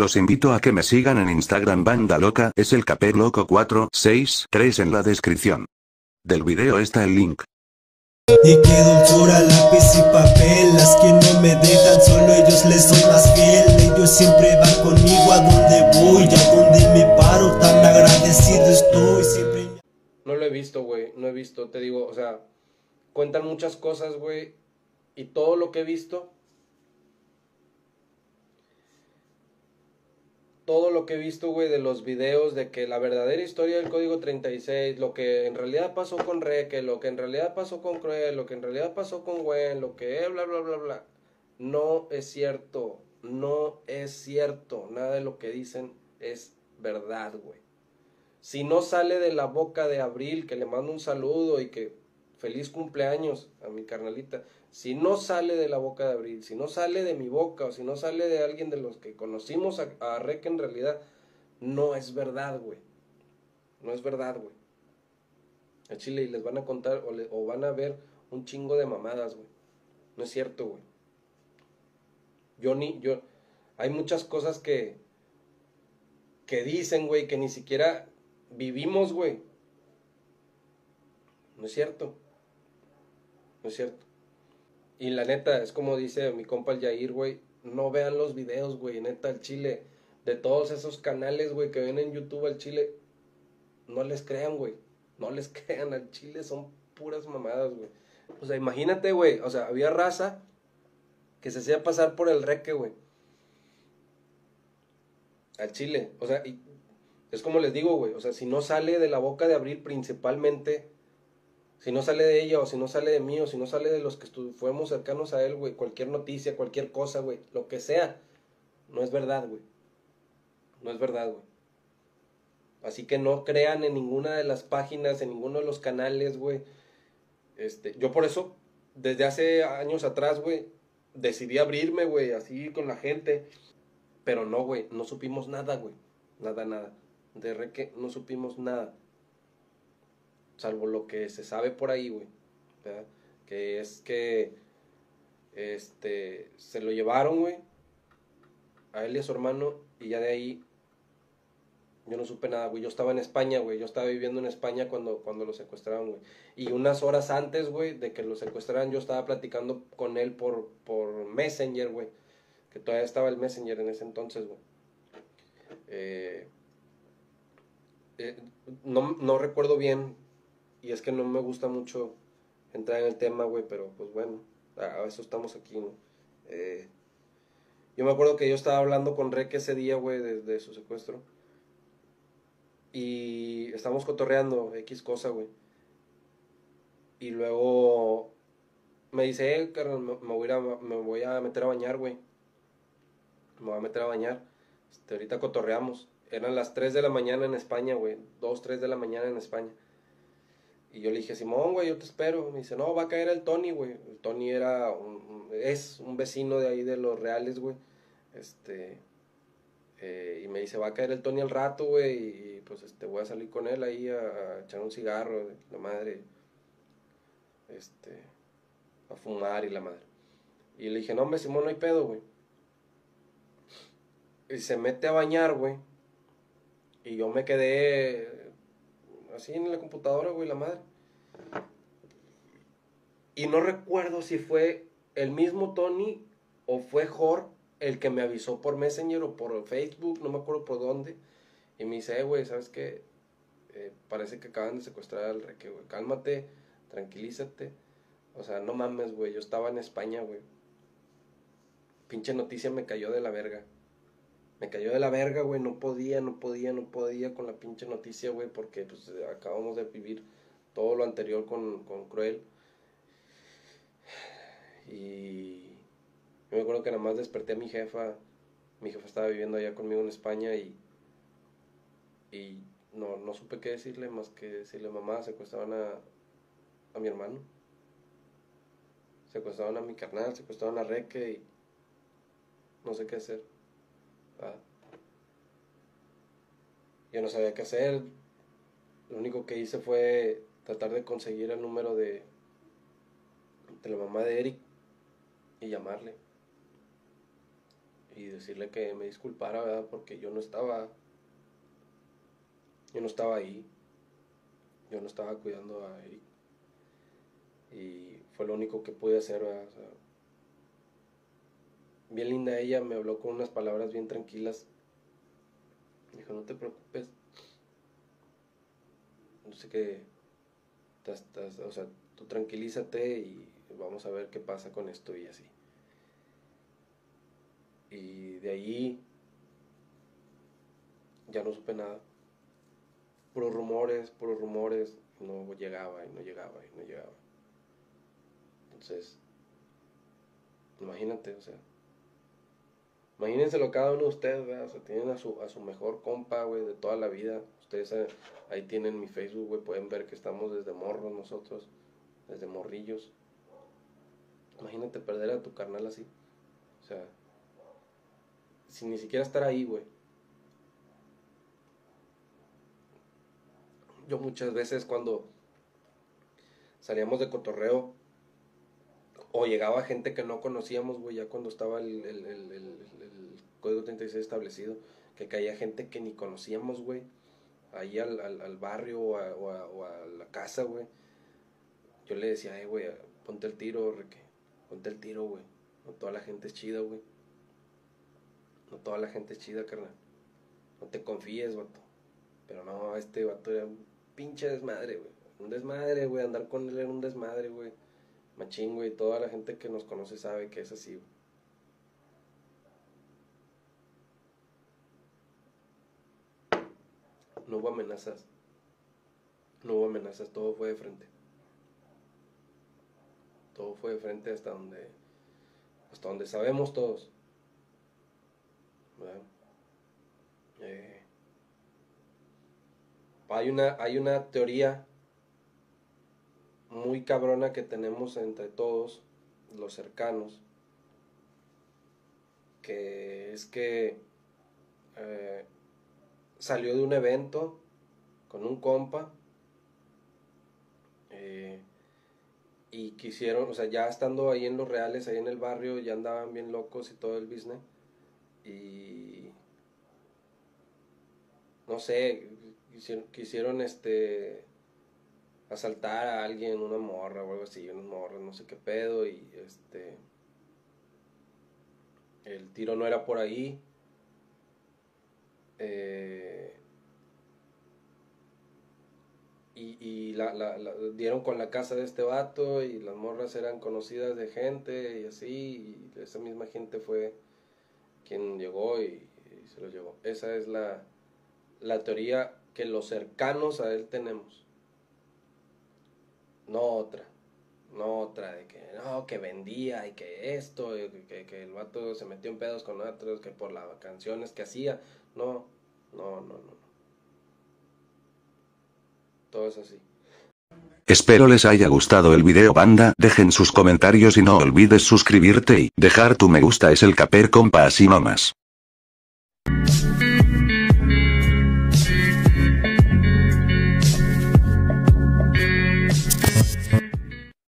Los invito a que me sigan en Instagram Banda Loca, es el Capé Loco 463 en la descripción. Del video está el link. Y qué dulzura, lápiz y papel Las que no me dejan solo, ellos les soy más fiel Ellos siempre van conmigo a donde voy A donde me paro, tan agradecido estoy siempre... No lo he visto, güey, no he visto, te digo, o sea, cuentan muchas cosas, güey, y todo lo que he visto, todo lo que he visto, güey, de los videos, de que la verdadera historia del código 36, lo que en realidad pasó con Reque, lo que en realidad pasó con Cruel, lo que en realidad pasó con Gwen, lo que bla, bla, bla, bla, no es cierto, no es cierto, nada de lo que dicen es verdad, güey. Si no sale de la boca de Abril, que le mando un saludo y que feliz cumpleaños a mi carnalita, si no sale de la boca de Abril, si no sale de mi boca o si no sale de alguien de los que conocimos a, a Rec en realidad, no es verdad, güey. No es verdad, güey. A Chile y les van a contar o, o van a ver un chingo de mamadas, güey. No es cierto, güey. Yo ni, yo, hay muchas cosas que, que dicen, güey, que ni siquiera vivimos, güey. No es cierto. No es cierto. Y la neta, es como dice mi compa el Yair, güey. No vean los videos, güey. Neta, el chile. De todos esos canales, güey, que ven en YouTube al chile. No les crean, güey. No les crean al chile. Son puras mamadas, güey. O sea, imagínate, güey. O sea, había raza que se hacía pasar por el reque, güey. Al chile. O sea, y es como les digo, güey. O sea, si no sale de la boca de Abril principalmente si no sale de ella o si no sale de mí o si no sale de los que fuimos cercanos a él, güey, cualquier noticia, cualquier cosa, güey, lo que sea, no es verdad, güey. No es verdad, güey. Así que no crean en ninguna de las páginas, en ninguno de los canales, güey. Este, yo por eso, desde hace años atrás, güey, decidí abrirme, güey, así con la gente. Pero no, güey, no supimos nada, güey. Nada, nada. De re que no supimos nada salvo lo que se sabe por ahí, güey, que es que este se lo llevaron, güey, a él y a su hermano y ya de ahí yo no supe nada, güey. Yo estaba en España, güey. Yo estaba viviendo en España cuando, cuando lo secuestraron, güey. Y unas horas antes, güey, de que lo secuestraran, yo estaba platicando con él por, por Messenger, güey. Que todavía estaba el Messenger en ese entonces, güey. Eh, eh, no, no recuerdo bien y es que no me gusta mucho entrar en el tema, güey, pero pues bueno, a eso estamos aquí. Eh, yo me acuerdo que yo estaba hablando con Rek ese día, güey, de, su secuestro. Y estábamos cotorreando X cosa, güey. Y luego me dice, eh, carnal, me, voy a, me voy a meter a bañar, güey. Me voy a meter a bañar. Este, ahorita cotorreamos. Eran las 3 de la mañana en España, güey. 2, 3 de la mañana en España. Y yo le dije, Simón, güey, yo te espero. Me dice, no, va a caer el Tony, güey. El Tony era un, es un vecino de ahí de los Reales, güey. Este, eh, y me dice, va a caer el Tony al rato, güey. Y pues este, voy a salir con él ahí a, echar un cigarro, la madre. Este, a fumar y la madre. Y le dije, no, hombre, Simón, no hay pedo, güey. Y se mete a bañar, güey. Y yo me quedé así en la computadora, güey, la madre. Y no recuerdo si fue el mismo Tony o fue Jor el que me avisó por Messenger o por Facebook, no me acuerdo por dónde. Y me dice, eh, güey, ¿sabes qué? Eh, parece que acaban de secuestrar al reque, güey. Cálmate, tranquilízate. O sea, no mames, güey. Yo estaba en España, güey. Pinche noticia me cayó de la verga. Me cayó de la verga, güey, no podía, no podía, no podía con la pinche noticia, güey, porque pues acabamos de vivir todo lo anterior con, con Cruel. Y yo me acuerdo que nada más desperté a mi jefa, mi jefa estaba viviendo allá conmigo en España y, y no, no supe qué decirle más que decirle, mamá, secuestraban a, a mi hermano. Secuestraban a mi carnal, secuestraban a Reque y no sé qué hacer. Ah. Yo no sabía qué hacer. Lo único que hice fue tratar de conseguir el número de, de la mamá de Eric y llamarle. y decirle que me disculpara, ¿verdad? Porque yo no estaba, yo no estaba ahí, yo no estaba cuidando a Eric. Y fue lo único que pude hacer, ¿verdad? Bien linda ella, me habló con unas palabras bien tranquilas. Me dijo, no te preocupes. No sé qué, o sea, tú tranquilízate y vamos a ver qué pasa con esto y así. Y de ahí ya no supe nada. Puros rumores, puros rumores, no llegaba y no llegaba y no llegaba. Entonces, imagínate, o sea, imagínenselo cada uno de ustedes, ¿verdad? o sea, tienen a su, a su mejor compa, güey, de toda la vida. Ustedes ahí tienen mi Facebook, güey, pueden ver que estamos desde morros nosotros, desde morrillos. Imagínate perder a tu carnal así. O sea, sin ni siquiera estar ahí, güey. Yo muchas veces cuando salíamos de cotorreo o llegaba gente que no conocíamos, güey, ya cuando estaba el, el, el, el, código 36 establecido, que caía gente que ni conocíamos, güey, ahí al, al, al barrio o a, o, a, o a, la casa, güey. Yo le decía, eh, güey, ponte el tiro, Reque, ponte el tiro, güey. No toda la gente es chida, güey. No toda la gente es chida, carnal. No te confíes, vato. Pero no, este vato era un pinche desmadre, güey. Un desmadre, güey. Andar con él era un desmadre, güey. Machín, güey. Toda la gente que nos conoce sabe que es así. No hubo amenazas. No hubo amenazas. Todo fue de frente. Todo fue de frente hasta donde... Hasta donde sabemos todos. Eh, hay, una, hay una teoría muy cabrona que tenemos entre todos los cercanos, que es que eh, salió de un evento con un compa eh, y quisieron, o sea, ya estando ahí en los reales, ahí en el barrio, ya andaban bien locos y todo el business y no sé, quisieron, quisieron este asaltar a alguien, una morra o algo así, una morra, no sé qué pedo, y este el tiro no era por ahí. Eh, y, y la, la, la, dieron con la casa de este vato y las morras eran conocidas de gente y así, y esa misma gente fue quien llegó y, y se lo llevó. Esa es la, la teoría que los cercanos a él tenemos. No otra. No otra de que no, que vendía y que esto, y que, que el vato se metió en pedos con otros, que por las canciones que hacía. No, no, no, no. Todo es así. Espero les haya gustado el video banda, dejen sus comentarios y no olvides suscribirte y dejar tu me gusta es el caper compa así nomás.